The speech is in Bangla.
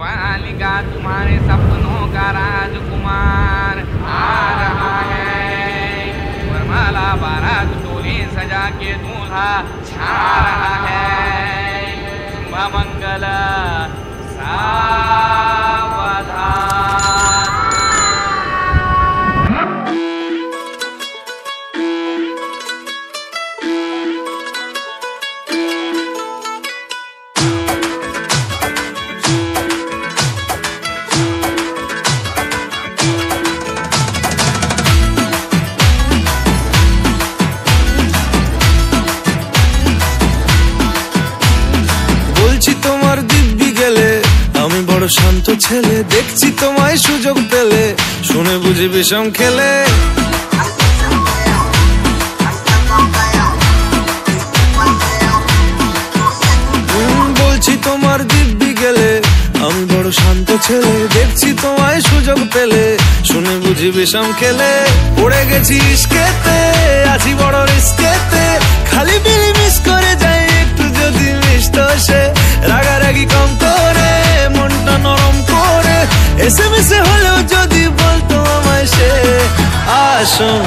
बालिका तुम्हारे सपनों का राजकुमार आ रहा है। वरमाला बारात टोली सजा के दूल्हा छा रहा है। मंगल सावधान শান্ত ছেলে, দেখছি তোমায় সুযোগ পেলে। শুনে বুঝি বিষম খেলে। বলছি তোমার দিব্যি গেলে। আমি বড় শান্ত ছেলে, দেখছি তোমায় সুযোগ পেলে। শুনে বুঝি বিষম খেলে। পড়ে গেছি ইস্কেতে। করে এসে মিশে হলেও যদি বলতো আমায় সে আসুন